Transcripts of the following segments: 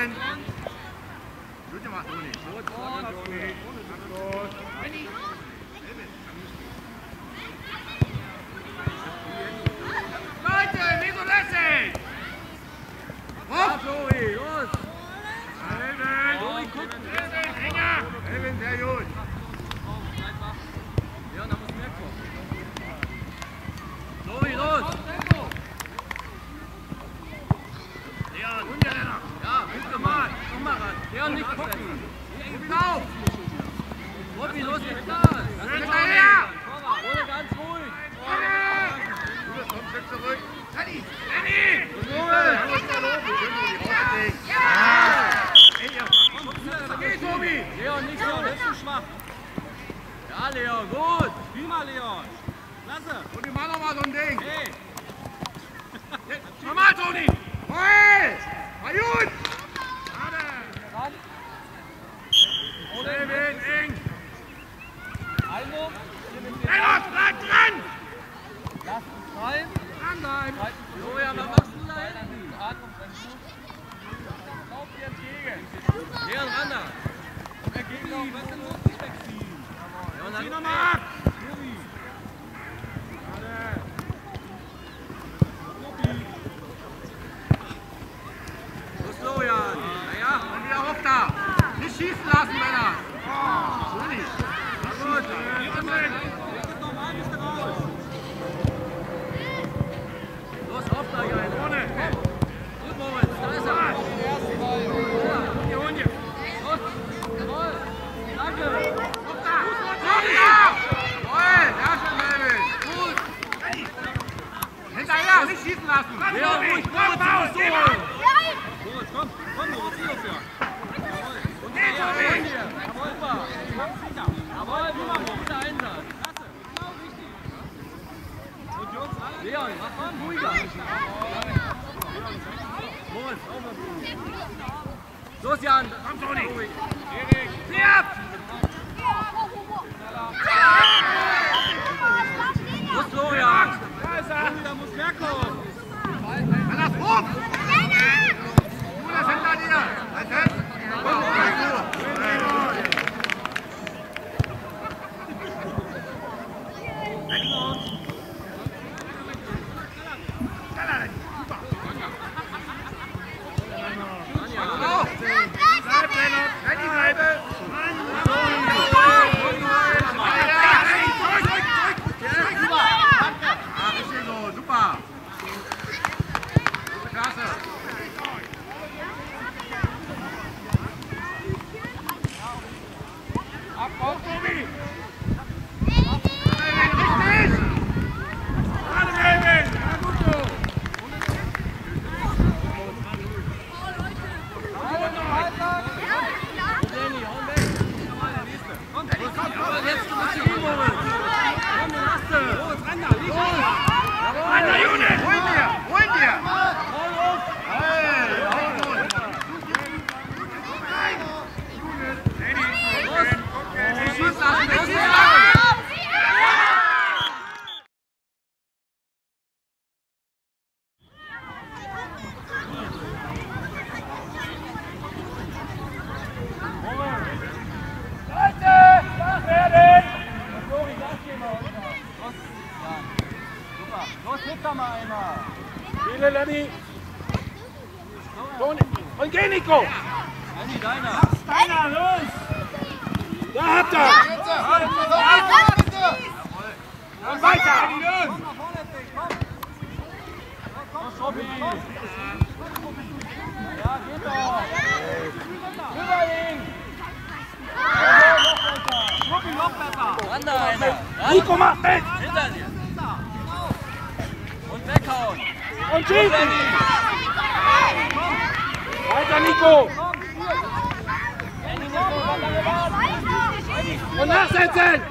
Rücken. Gut gemacht, Toni. Gut, Toni. Gut. Leute, wie so lässig! Hopp! Flori, los! Elvin! Elvin, enger! Elvin, sehr gut. Ja, da muss mehr kommen. Flori, los! Leon, und ja, Lennart. Ja, gut gemacht. Nochmal Leon, nicht gucken. Lauf! Robby, los, jetzt Gas. Hinterher! Ganz ruhig. Julius, komm, Stück zurück. Lenny! Lenny! Junge! Da ihr. Geh, Tobi! Leon, nicht so, das ist zu schwach. Ja, Leon, gut. Spiel mal, Leon. Klasse. Und die machen noch mal so ein Ding. Hey. Normal, Toni! Hey! War gut! Leon, ran da. Dagegen, was ist los? Nicht wegziehen. Zieh noch mal ab! Los, Florian. Ja, und wieder hoch da! Nicht schießen lassen, Männer! Toni! Na gut, Elvin! Los, auf da, Geil. Vorne! Gut, Moritz, da ist er. Hier, holen dir! Los, jawohl. Danke. Hoch da! Toni da! Jawohl, sehr schön, Elvin! Gut. Hinterher, nicht schießen lassen! Komm, Ja, ruhig, Komm, Moritz, raus! so. Moritz, komm. Komm, Moritz, hier auf ja. Und geh, Tobi! Jawohl, super. Jawohl, Moritz, guter Einsatz. Klasse. Genau richtig. Und Jungs, alle. Leon, mach mal ruhiger. Moritz, ruhig. Los, Jan. Komm, Toni! Ruhig. Zieh ab! Los, Florian. Da ist er! Da muss mehr kommen. Dann lass hoch! Julius, hinter dir! Halt fest! Komm, komm, du! Sehr gut! Schneller, super! Auf! Bleib, Lennart! Renny, bleibe! Ah, richtig so, super! Gute Klasse! Abbauen, Tobi! Melvin, richtig! Gerade Melvin! Ja, gut so! Danny, hau weg. Nochmal der nächste. Komm, los, komm, komm. Jetzt, du musst die Moritz. Komm, den hast du. Los, renn da. Lieg los. Alter Juni! Hol dir! Hol dir! Hau auf. Hey, auch gut! Lenny, gucken, gucken! Nicht schießen lassen, nicht schießen lassen! Leute, wach werden! Flori, gas geben wir heute noch. Los, Jan. Doch mal einmal. Viele, Lenny! Toni! Und geh, Nico! Danny, deiner. Steiner, los! Da habt ihr! Und weiter! Komm. Ja, geht doch. Rüber ihn. Robby, noch besser. Nico macht mit! Hinter dir. Weghauen. Und schießen! Weiter, Nico! Und nachsetzen!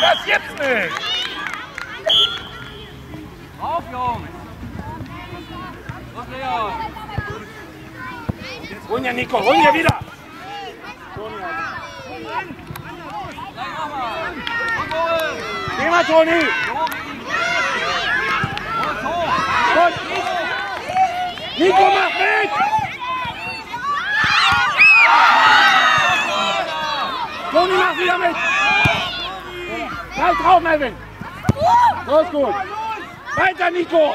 Das gibt's nicht! Auf, Jungs. Los, Leon. Dir, Nico, dir wieder! Geh mal, Toni! Und Nico, mach mit! Toni, mach wieder mit! Bleib drauf, Melvin! Ist gut! Weiter, Nico!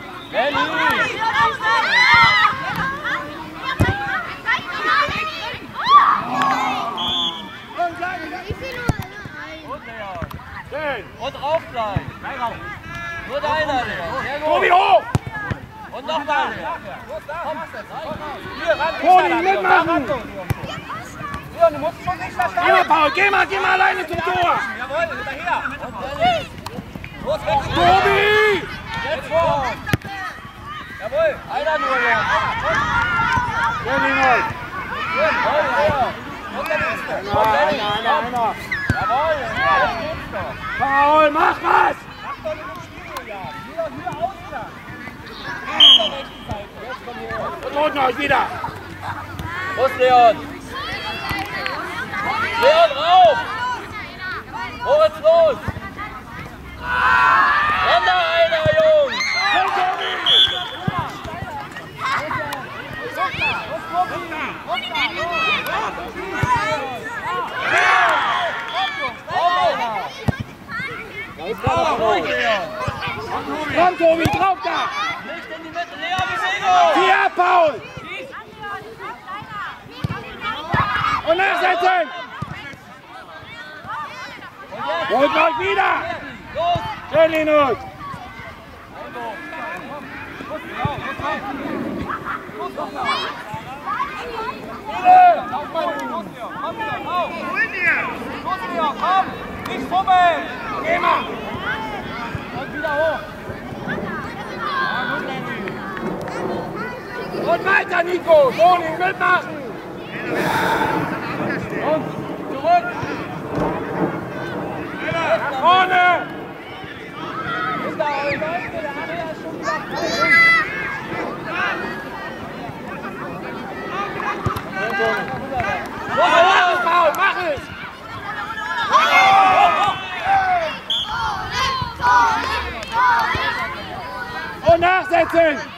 Und Leon. Schön! Und rauf bleiben. Nur deiner, Leon. Sehr Tobi, hoch! Und nochmal, Leon. Toni, mitmachen! Leon, du musst schon nicht Geh mal, verstanden. Paul, geh mal, geh mal alleine zum Tor! Jawohl, hinterher. Los, weg. Tobi! Jetzt vor. Jawohl. Einer nur, Leon. Jenny noch! Jawohl, Leon. Und der nächste. Einer, einer, einer! Jawohl, jetzt geht's doch. Paul, mach was! Mach doch nicht im Spiegel, ja. Hier, hier Ausgang. Auf der rechten Seite. Jetzt komm hier. Und unten euch wieder! Los, Leon. Leon, rauf. Moritz, los. Da einer, Jungs. Hey, Tobi! Rauf einer. Ruhig, Leon. Komm, Tobi, drauf da! Nicht in die Mitte. Bewegung. Zieh ab, Paul! Und nachsetzen! Holt euch wieder! Los. Schön, Linus! Hol dir! Los, Leon, komm. Nicht fummeln. Geh mal! Und wieder hoch. Und weiter, Nico! Toni, mitmachen! Und zurück! Nach vorne! Hinter euch. Leute, der Andrea ist schon wieder frei. Mach es, Paul, mach es! Und nachsetzen!